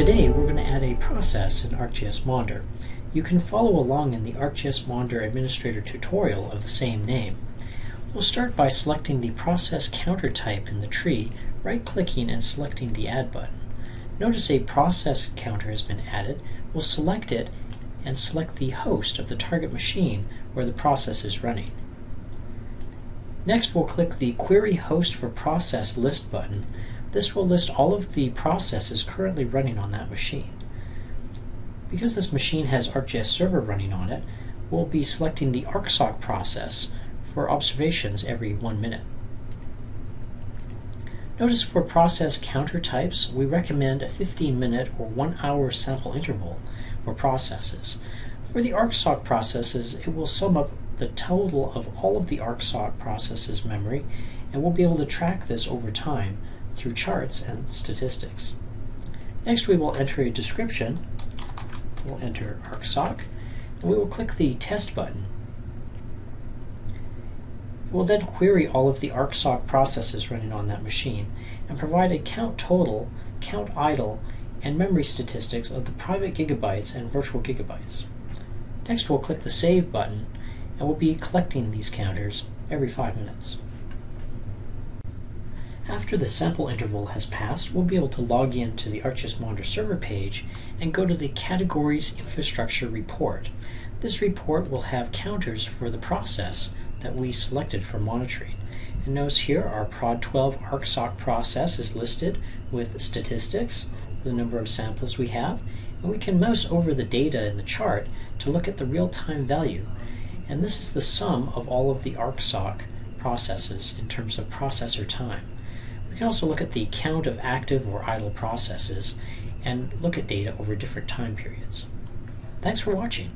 Today we're going to add a process in ArcGIS Monitor. You can follow along in the ArcGIS Monitor Administrator tutorial of the same name. We'll start by selecting the process counter type in the tree, right-clicking and selecting the Add button. Notice a process counter has been added. We'll select it and select the host of the target machine where the process is running. Next we'll click the Query Host for Process List button. This will list all of the processes currently running on that machine. Because this machine has ArcGIS Server running on it, we'll be selecting the ArcSoc process for observations every one minute. Notice for process counter types, we recommend a 15 minute or 1 hour sample interval for processes. For the ArcSoc processes, it will sum up the total of all of the ArcSoc processes memory, and we'll be able to track this over time through charts and statistics. Next, we will enter a description. We'll enter ArcSoc, and we will click the Test button. We'll then query all of the ArcSoc processes running on that machine and provide a count total, count idle, and memory statistics of the private gigabytes and virtual gigabytes. Next, we'll click the Save button and we'll be collecting these counters every five minutes. After the sample interval has passed, we'll be able to log in to the ArcGIS Monitor server page and go to the Categories Infrastructure report. This report will have counters for the process that we selected for monitoring. And notice here our Prod 12 ArcSoc process is listed with statistics, the number of samples we have, and we can mouse over the data in the chart to look at the real-time value and this is the sum of all of the ArcSoc processes in terms of processor time. We can also look at the count of active or idle processes and look at data over different time periods. Thanks for watching.